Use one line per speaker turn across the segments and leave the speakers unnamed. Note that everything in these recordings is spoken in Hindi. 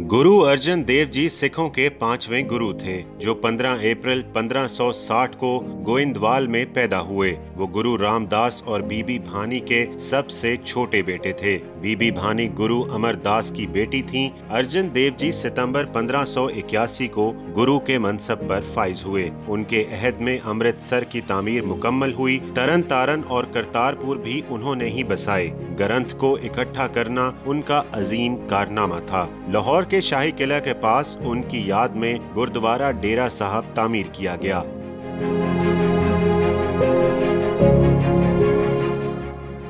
गुरु अर्जन देव जी सिखों के पाँचवें गुरु थे, जो 15 अप्रैल 1560 को गोइंदवाल में पैदा हुए। वो गुरु रामदास और बीबी भानी के सबसे छोटे बेटे थे। बीबी भानी गुरु अमरदास की बेटी थीं। अर्जन देव जी सितंबर 1581 को गुरु के मनसब पर फाइज हुए। उनके अहद में अमृतसर की तामीर मुकम्मल हुई। तरन तारन और करतारपुर भी उन्होंने ही बसाए। ग्रंथ को इकट्ठा करना उनका अजीम कारनामा था। लाहौर के शाही किला के पास उनकी याद में गुरुद्वारा डेरा साहब तामीर किया गया।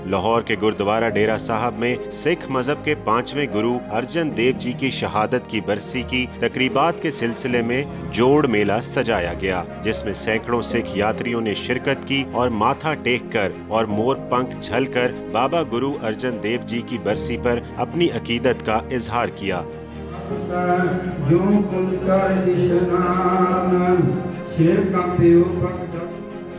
लाहौर के गुरुद्वारा डेरा साहब में सिख मज़हब के पाँचवें गुरु अर्जन देव जी की शहादत की बरसी की तकरीबात के सिलसिले में जोड़ मेला सजाया गया, जिसमें सैकड़ों सिख यात्रियों ने शिरकत की और माथा टेक कर और मोर पंख झल कर बाबा गुरु अर्जन देव जी की बरसी पर अपनी अकीदत का इजहार किया।
जो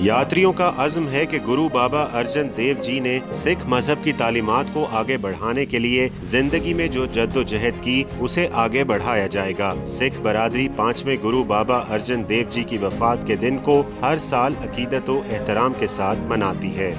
यात्रियों का अज़म है कि गुरु बाबा अर्जन देव जी ने सिख मज़हब की तालीमत को आगे बढ़ाने के लिए ज़िंदगी में जो जद्दोजहद की, उसे आगे बढ़ाया जाएगा। सिख बरादरी पाँचवें गुरु बाबा अर्जन देव जी की वफात के दिन को हर साल अकीदत एहतराम के साथ मनाती है।